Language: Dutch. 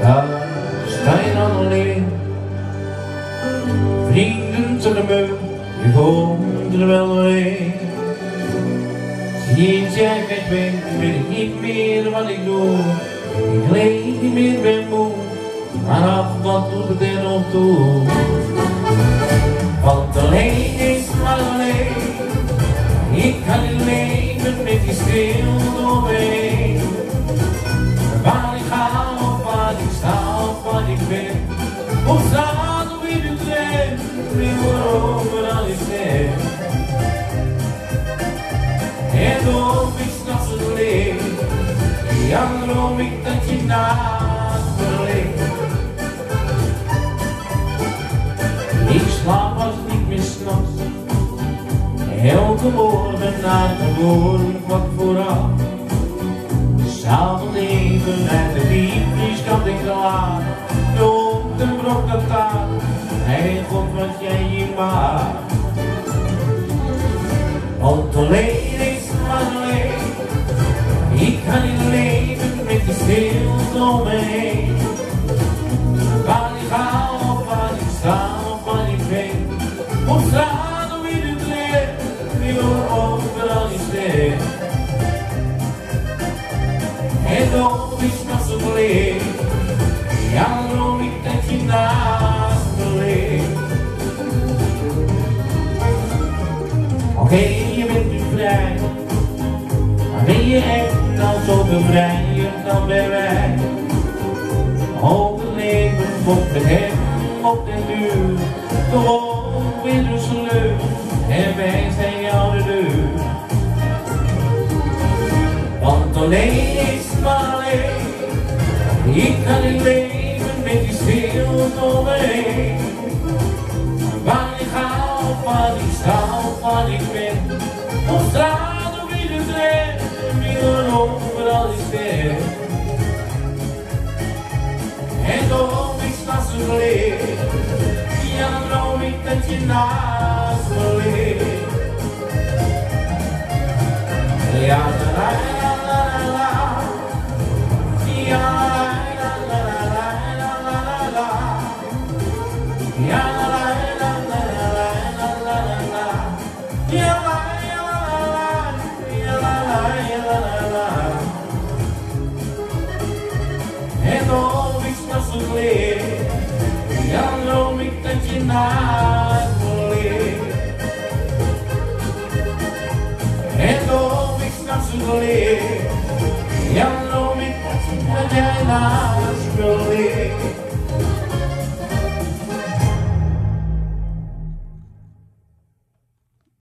Daar sta je dan alleen. Vrienden tussen de muur, je komt er wel weer. Sinds jij weg bent, weet ik niet meer wat ik doe. Ik leef niet meer, ben moe, maar af wat doet het er nog toe? Want alleen is maar alleen, ik kan niet leven met die stil omheen. Ja, droom ik dat je naast me ligt. Ik slaap als niet meer s'nachts, elke morgen na de woorden kwart voor acht. S'avonds even uit de diepvries kan ik klaar, op de brok dat hey God wat jij hier maakt. Want alleen Waar ik ga of waar ik sta of waar ik ben. Op straat of in het leer, wie overal is. En toch is nog zo. Ja, droom ik dat je naast me. Oké, je bent nu vrij. Maar ben je echt nou zo bevrijd, dan ben wij. Op met hem op den duur. Gewoon weer dus. En wij zijn jou de deur. Want alleen is maar alleen. Ik kan niet leven met die stilte om me heen. Waar ik ga waar ik sta waar ik ben. Me ligt. Ja, la la la la la. La la la la la la la. La la la la la la la la. La la la. La la la la la. Leeg, Jalomik ten chinat muli Edomik nam sudoli Jalomik ten chinat muli